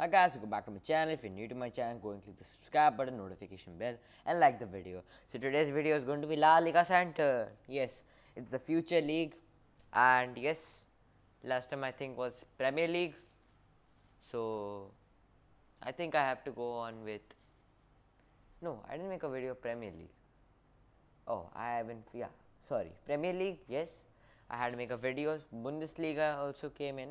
Hi guys, welcome back to my channel. If you're new to my channel, go and click the subscribe button, notification bell, and like the video. So today's video is going to be La Liga Santander. Yes, it's the future league, and yes, last time I think was Premier League. So I think I have to go on with. No, I didn't make a video Premier League. Oh, I haven't. Yeah, sorry. Premier League, yes. I had to make a video. Bundesliga also came in,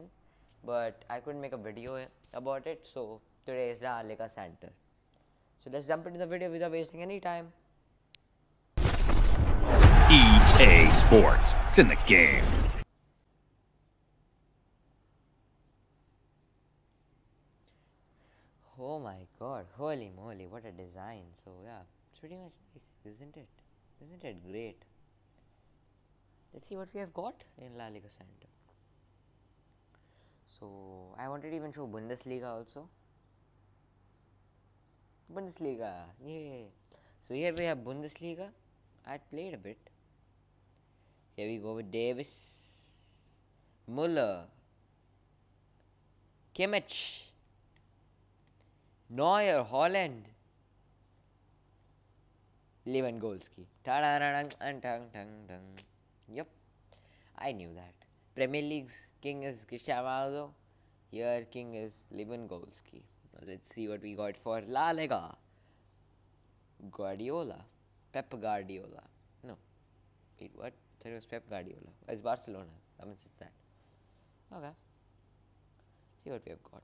but I couldn't make a video about it. So today is La Liga Santander. So let's jump into the video without wasting any time. EA Sports. It's in the game. Oh my god, holy moly, what a design. So yeah, it's pretty much nice, isn't it? Isn't it great? Let's see what we have got in La Liga Santander. So I wanted to even show Bundesliga also. Bundesliga, yay! So here we have Bundesliga. I played a bit. Here we go with Davies, Muller, Kimmich, Neuer, Haaland, Lewandowski. Ta-da-da-dang, and dang, dang, dang. Yep, I knew that. Premier League's king is Ronaldo. Here, king is. Now let's see what we got for La Liga. Guardiola, Pep Guardiola. No, wait, what? I thought it was Pep Guardiola. Oh, it's Barcelona. How much it's that? Okay. See what we have got.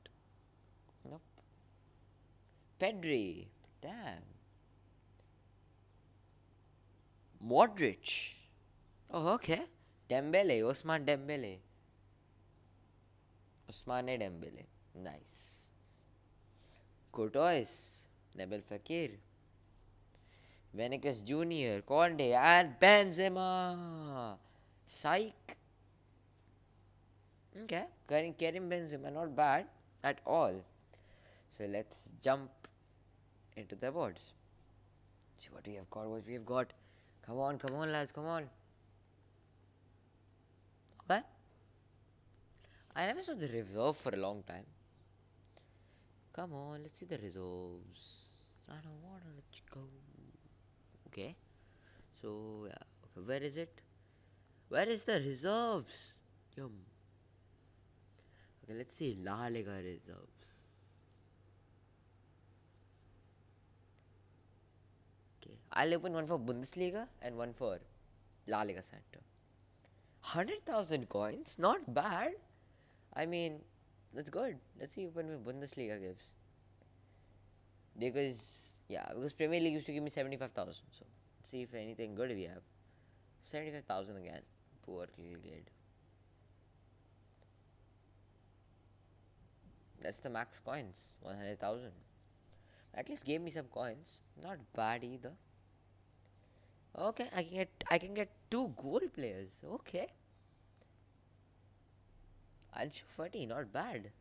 Nope. Pedri. Damn. Modric. Oh, okay. Dembele. Ousmane Dembele. Ousmane Dembele. Nice. Courtois. Nabil Fekir. Venegas Jr., Conde, and Benzema. Psych. Okay, Karim Karim Benzema, not bad at all. So let's jump into the boards. See what we have got, what we have got. Come on, come on, lads, come on. Okay. I never saw the reserve for a long time. Come on, let's see the reserves. I don't want to let you go. Okay. So, yeah. Okay, where is it? Where is the reserves? Yum. Okay, let's see La Liga reserves. Okay, I'll open one for Bundesliga and one for La Liga Santander. 100,000 coins? Not bad. I mean, that's good. Let's see what Bundesliga gives. Because, yeah, because Premier League used to give me 75,000. So, let's see if anything good we have. 75,000 again. Poor little kid. That's the max coins. 100,000. At least gave me some coins. Not bad either. Okay, I can get I can get two goal players. Okay. Ansu Fati, not bad.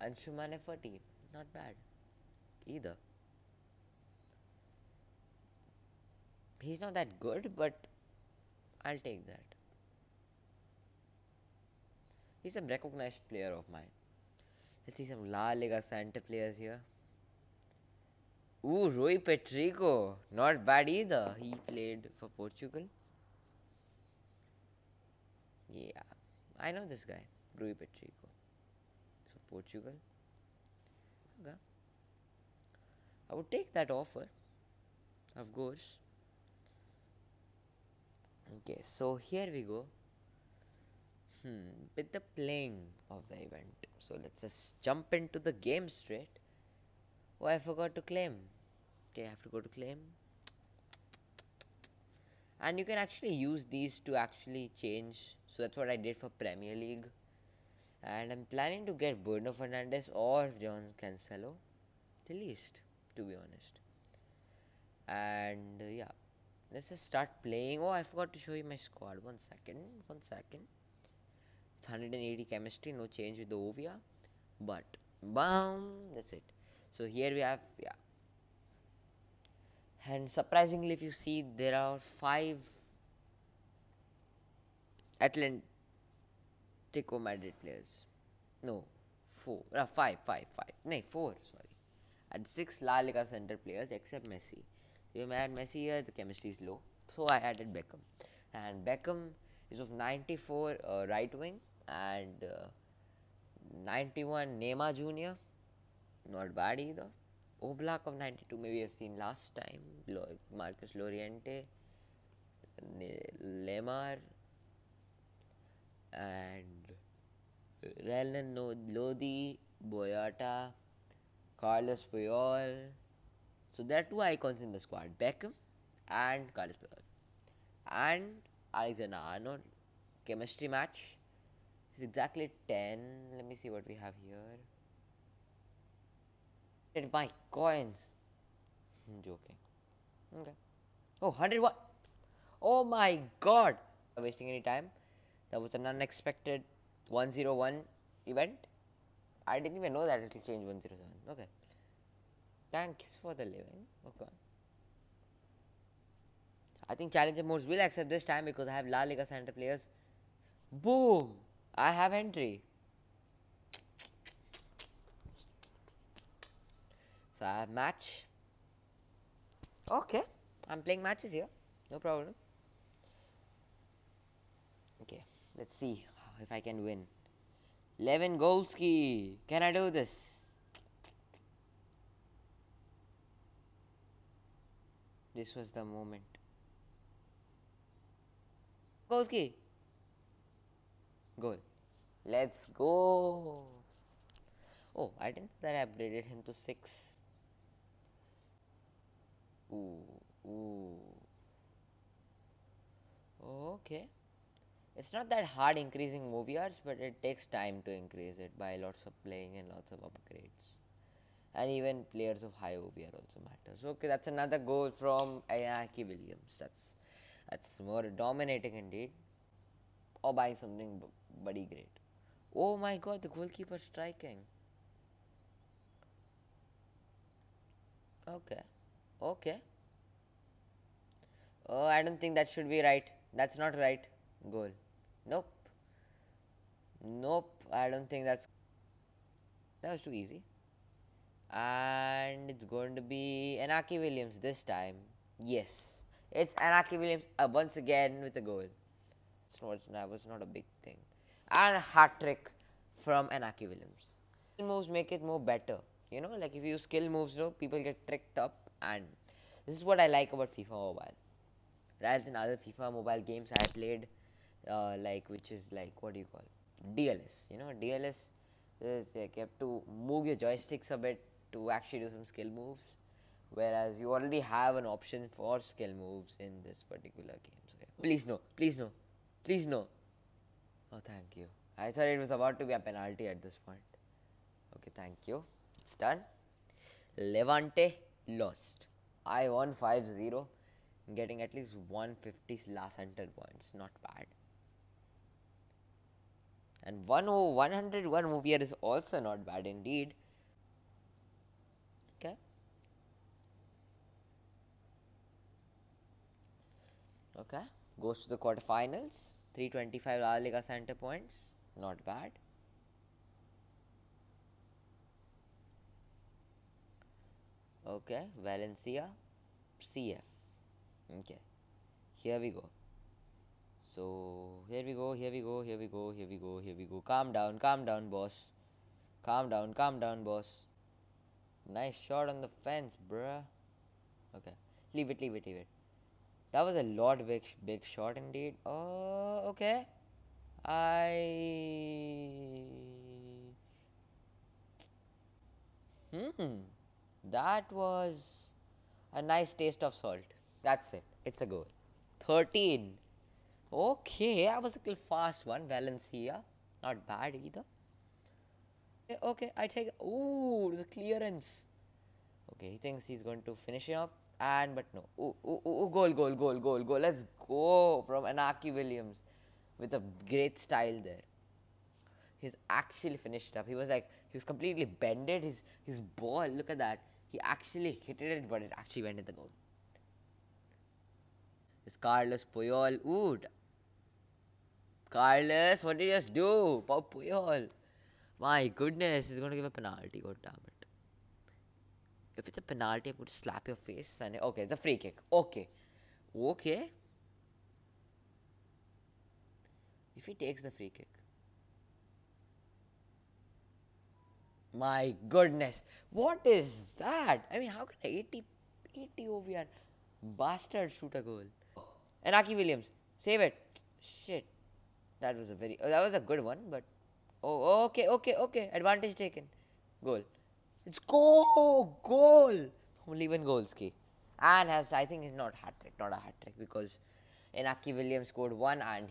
Anshu Mane Fati, not bad either. He's not that good, but I'll take that. He's a recognized player of mine. Let's see some La Liga Santander players here. Ooh, Rui Patricio. Not bad either. He played for Portugal. Yeah, I know this guy, Rui Patricio. For Portugal. Okay. I would take that offer, of course. Okay, so here we go. Hmm, with the playing of the event. So let's just jump into the game straight. Oh, I forgot to claim. Okay, I have to go to claim. And you can actually use these to actually change. So that's what I did for Premier League. And I'm planning to get Bruno Fernandes or John Cancelo. The least, to be honest. And uh, yeah, let's just start playing. Oh, I forgot to show you my squad. One second, one second. It's 180 chemistry, no change with the Ovia. But, bam, that's it. So here we have, yeah. And surprisingly, if you see, there are five Atletico Madrid players. No, four, uh, five, five, five. No, four. Sorry, had six La Liga Santander players except Messi. So you add Messi here, the chemistry is low. So I added Beckham, and Beckham is of 94 uh, right wing and uh, 91 Neymar Jr. Not bad either. Oblak of 92, maybe I've seen last time. Marcos Llorente, Lemar, and Renan no- Lodi, Boyata, Carlos Puyol. So there are two icons in the squad Beckham and Carlos Puyol. And Alexander Arnold. Chemistry match exactly 10. Let me see what we have here. Get my coins. I'm joking. Okay. Oh, 100 what? Oh my god. Not wasting any time. That was an unexpected 101 event. I didn't even know that it will change 107. Okay. Thanks for the living. Okay. I think Challenger modes will accept this time because I have La Liga Santander players. Boom! I have entry. So I have match. Okay, I'm playing matches here. No problem. Okay, let's see if I can win. Levin Golski. Can I do this? This was the moment. Golski. Goal. Let's go. Oh, I didn't know that I upgraded him to 6. Ooh, ooh. Okay. It's not that hard increasing movie hours, but it takes time to increase it by lots of playing and lots of upgrades. And even players of high OVR also matters. Okay, that's another goal from Inaki Williams. That's that's more dominating indeed. Or buying something buddy great. Oh my god, the goalkeeper striking. Okay. Okay. Oh, I don't think that should be right. That's not right. Goal. Nope. Nope. I don't think that's. That was too easy. And it's going to be Inaki Williams this time. Yes. It's Inaki Williams uh, once again with a goal. It's not, that was not a big thing. And a hat trick from Inaki Williams. Skill moves make it more better. You know, like if you use skill moves, no, people get tricked up. And this is what I like about FIFA Mobile. Rather than other FIFA Mobile games I played, uh, like which is like what do you call? DLS? You know, DLS is you have to move your joysticks a bit to actually do some skill moves, whereas you already have an option for skill moves in this particular game. So, yeah. Please no, please no, please no. Oh, thank you. I thought it was about to be a penalty at this point. Okay, thank you. It's done. Levante lost. I won 5 0, getting at least 150 last center points. Not bad. And 1 101 OVR is also not bad indeed. Okay. Okay. Goes to the quarterfinals. 325 La Liga Santander points. Not bad. Okay. Valencia. CF. Okay. Here we go. So here we go, here we go, here we go, here we go, here we go. Calm down, calm down, boss. Calm down, calm down, boss. Nice shot on the fence, bruh. Okay, leave it, leave it, leave it. That was a lot big, big shot indeed. Oh, okay. I. Hmm. That was a nice taste of salt. That's it. It's a goal. 13. Okay, I was a little fast one. Valencia. Not bad either. Okay, okay, I take. Ooh, the clearance. Okay, he thinks he's going to finish it up. And, but no. Ooh, ooh, ooh, goal, goal, goal, goal, goal. Let's go from Inaki Williams with a great style there. He's actually finished it up. He was like, he was completely bended. His, his ball, look at that. He actually hit it, but it actually went in the goal. It's Carlos Puyol. Ooh. Carlos, what did you just do? Pau. My goodness, he's going to give a penalty. God damn it. If it's a penalty, I would slap your face. And okay, it's a free kick. Okay, okay. If he takes the free kick, my goodness, what is that? I mean, how can a 80, 80 OVR bastard shoot a goal? Inaki Williams, save it. Shit, that was a very oh, that was a good one, but oh okay okay okay advantage taken, goal. It's goal goal. Only one goals key, and has I think it's not hat trick, not a hat trick because Inaki Williams scored one and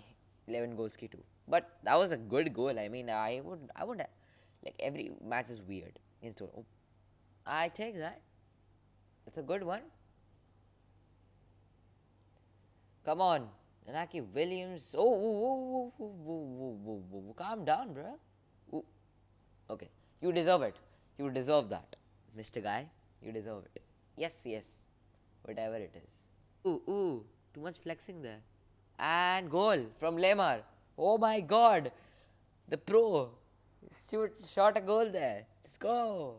11 goals key two. But that was a good goal. I mean, I would I would like every match is weird. So oh, I take that. It's a good one. Come on, Inaki Williams. Oh, oh, oh, calm down, bro. Okay, you deserve it. You deserve that, Mr. Guy. You deserve it. Yes, yes, whatever it is. Ooh, ooh, too much flexing there. And goal from Lemar. Oh my God, the pro shoot shot a goal there. Let's go.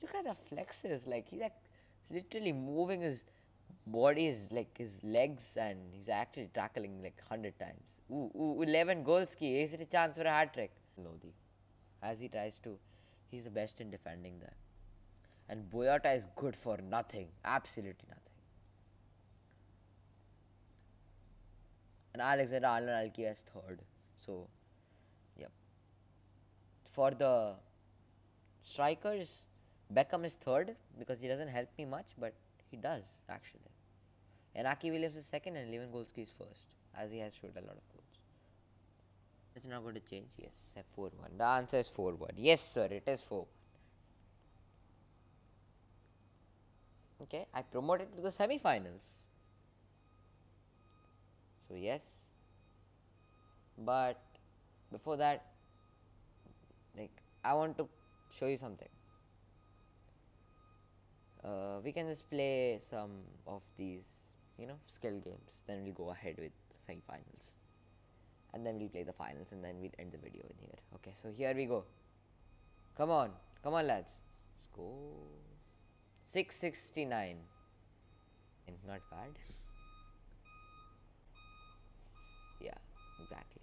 Look at the flexes. Like he's like literally moving his body, is like his legs, and he's actually tackling like hundred times. Ooh, ooh, eleven goals. Ki is it a chance for a hat trick? Lodi, as he tries to, he's the best in defending there. And Boyata is good for nothing. Absolutely nothing. And Alexander Arnold Alki as third. So, yep. For the strikers, Beckham is third because he doesn't help me much, but he does actually. Inaki Williams is second and Lewandowski is first, as he has showed a lot of goals. It's not going to change. Yes, 4 1. The answer is 4 1. Yes, sir, it is 4 Okay, I promoted to the semi finals. So, yes. But before that, like, I want to show you something. Uh, we can just play some of these, you know, skill games. Then we'll go ahead with semi-finals, and then we'll play the finals, and then we'll end the video in here. Okay, so here we go. Come on, come on, lads. Let's go. 669. Not bad. yeah, exactly.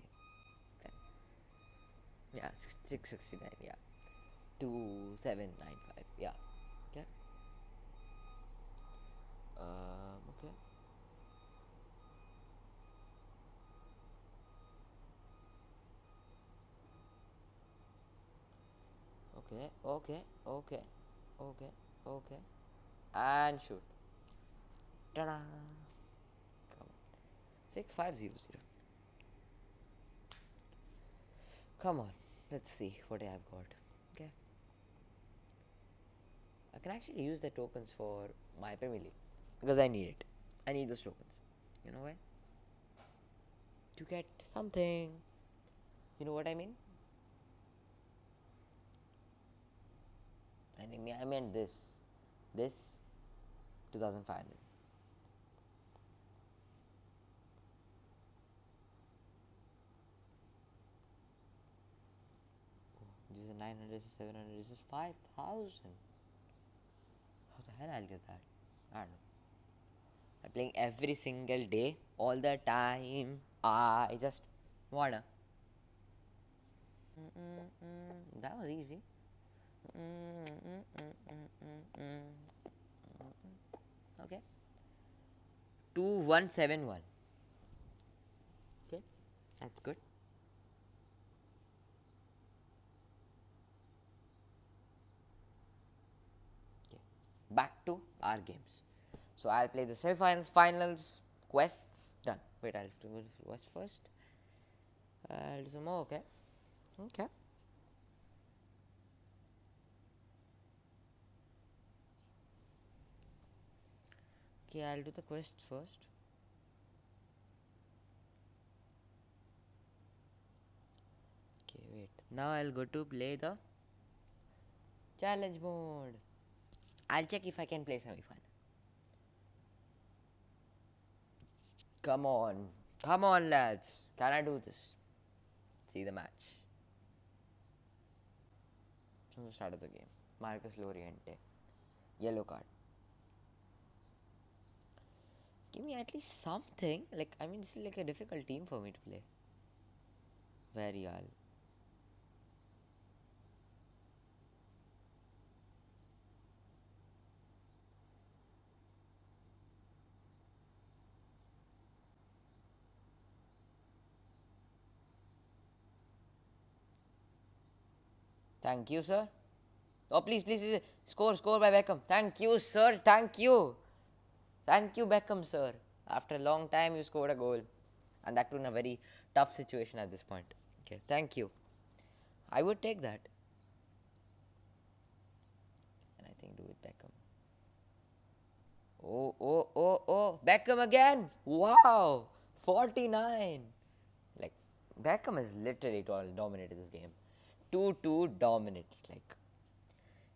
Yeah, 669. Yeah. 2795. Yeah. Okay. Um, okay. Okay, okay, okay, okay, okay. And shoot. Ta-da! Come on. 6500. Come on. Let's see what I have got. Okay. I can actually use the tokens for my League because I need it. I need those tokens. You know why? To get something. You know what I mean? I mean, I meant this. This 2500. This is 900, this is 700, this is 5000. How the hell I'll get that? I don't know. I'm playing every single day, all the time. I just wanna. Mm-mm-mm. That was easy. Mm-mm-mm-mm-mm. Okay. 2171. Okay, that's good. Okay, back to our games. So I'll play the semi-finals, quests. Done. Wait, I'll do quest first. I'll do some more. Okay. Okay. Okay, I'll do the quest first. Okay, wait. Now I'll go to play the challenge mode. I'll check if I can play semi-final. Come on. Come on, lads. Can I do this? See the match. since the start of the game. Marcos Llorente. Yellow card. Give me at least something. Like, I mean, this is like a difficult team for me to play. Very all. Thank you, sir. Oh, please, please, please. Score, score by Beckham. Thank you, sir. Thank you. Thank you, Beckham, sir. After a long time, you scored a goal. And that too in a very tough situation at this point. Okay, thank you. I would take that. And I think do with Beckham. Oh, oh, oh, oh. Beckham again. Wow. 49. Like, Beckham has literally dominated this game. 2 2 dominated. Like,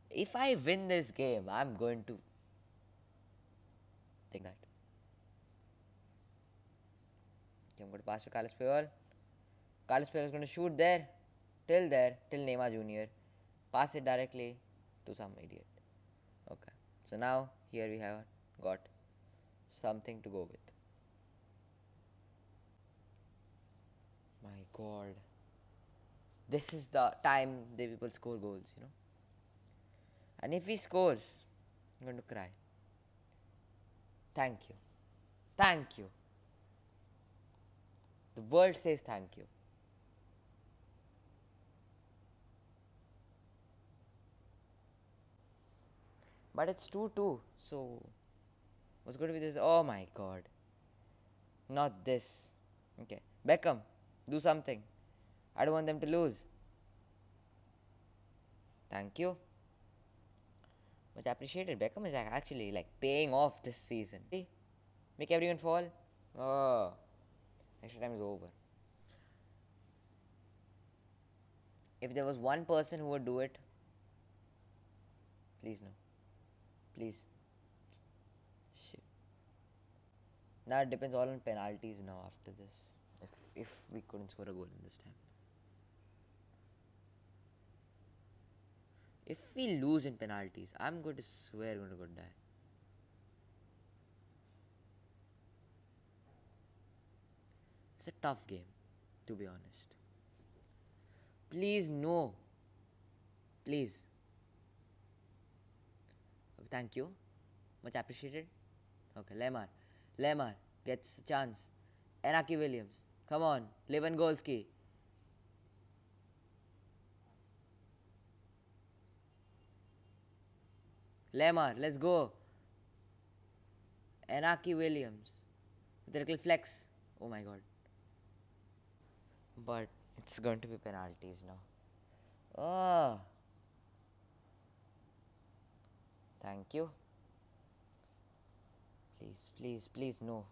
if I win this game, I'm going to think that. Okay, I'm going to pass to Carlos Puyol. Carlos Puyol is going to shoot there, till there, till Neymar Jr. Pass it directly to some idiot. Okay, so now here we have got something to go with. My God, this is the time the people score goals, you know. And if he scores, I'm going to cry. Thank you. Thank you. The world says thank you. But it's 2 2. So, what's going to be this? Oh my god. Not this. Okay. Beckham, do something. I don't want them to lose. Thank you. Much appreciated. Beckham is ac- actually like paying off this season. Make everyone fall. Oh, extra time is over. If there was one person who would do it, please no. Please. Shit. Now it depends all on penalties now after this. If if we couldn't score a goal in this time. If we lose in penalties, I'm going to swear I'm going to go die. It's a tough game, to be honest. Please, no. Please. Okay, thank you. Much appreciated. Okay, Lemar. Lemar gets a chance. Inaki Williams. Come on. Lewandowski. Lemar, let's go. Inaki Williams. With little flex. Oh my god. But it's going to be penalties now. Oh. Thank you. Please, please, please, no.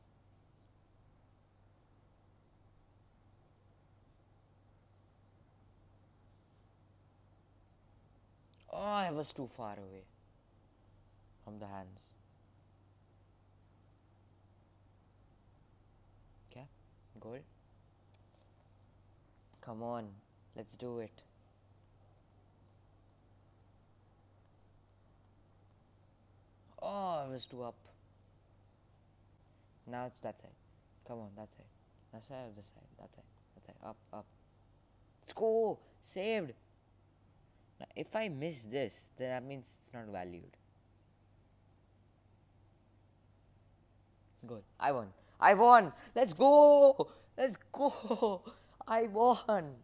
Oh, I was too far away from the hands. Okay, goal. Come on, let's do it. Oh, I was up. Now it's that side. Come on, that side. That side or this side? That side. That side. Up, up. Let's! Saved! Now, if I miss this, then that means it's not valued. Good. I won. I won. Let's go. Let's go. I won.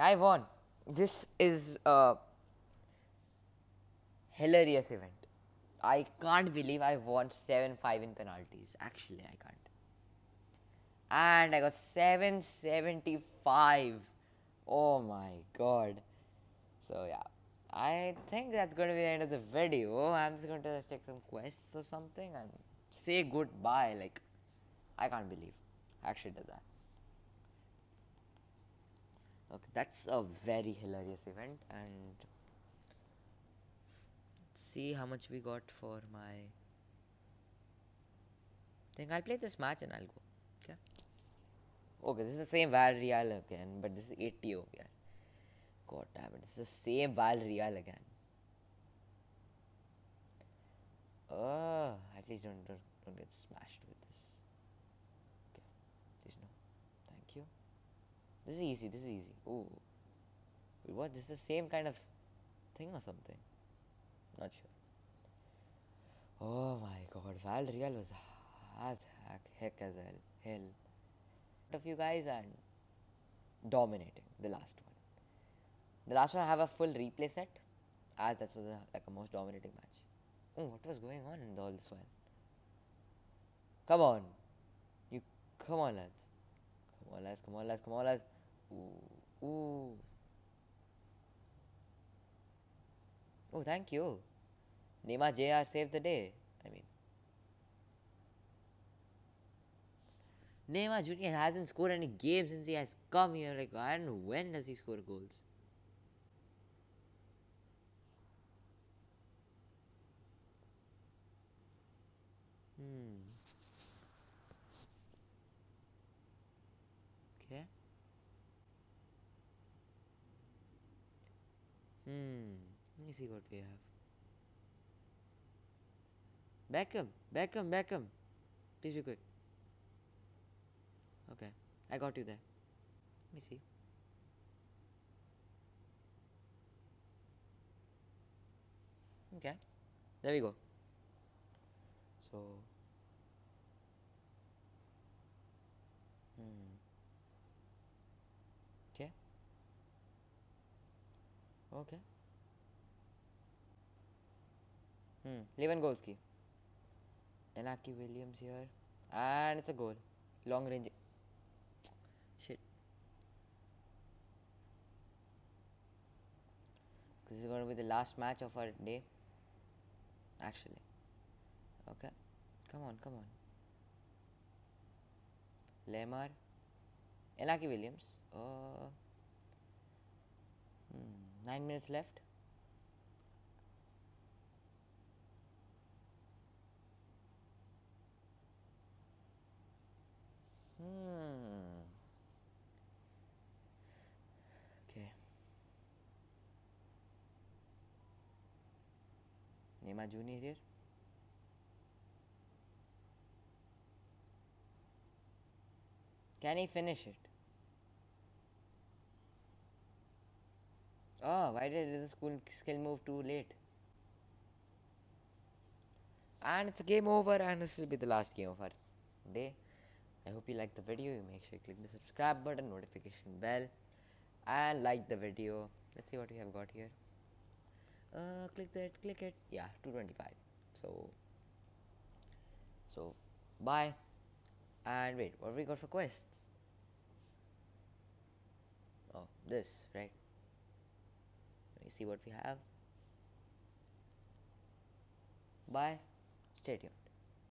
I won. This is a hilarious event. I can't believe I won 7 5 in penalties. Actually, I can't. And I got 775. Oh my god. So, yeah. I think that's going to be the end of the video. I'm just going to take some quests or something and say goodbye. Like, I can't believe I actually did that. Okay, that's a very hilarious event, and see how much we got for my thing. I'll play this match and I'll go. Okay. Okay, this is the same Villarreal again, but this is 80 over here. God damn it. it's the same Villarreal again. Oh, at least don't, don't, don't get smashed with this. Okay, please no. Thank you. This is easy, this is easy. Ooh. Wait, what? This is the same kind of thing or something? Not sure. Oh my god, Villarreal was as heck, heck as hell. hell. Of you guys and dominating the last one. The last one I have a full replay set, as that was a, like a most dominating match. Oh, what was going on in all this while? Come on, you come on lads, come on lads, come on lads, come on lads. Ooh, ooh. Oh, thank you. Neymar JR saved the day. I mean, Neymar Jr. hasn't scored any games since he has come here. Like, I don't know when does he score goals. Hmm. Okay. Hmm. Let me see what we have. Beckham, Beckham, Beckham. Please be quick. Okay, I got you there. Let me see. Okay, there we go. So, Okay. Hmm. Lewandowski. Inaki Williams here. And it's a goal. Long range. Shit. This is going to be the last match of our day. Actually. Okay. Come on, come on. Lemar. Inaki Williams. Uh, hmm. Nine minutes left. Hmm. Okay. Neymar Junior here. Can he finish it? Oh, why did the school skill move too late? And it's a game over, and this will be the last game of our day. I hope you liked the video. You make sure you click the subscribe button, notification bell, and like the video. Let's see what we have got here. Uh, click that, click it. Yeah, 225. So, so bye. And wait, what we got for quests? Oh, this, right? See what we have. Bye. Stay tuned.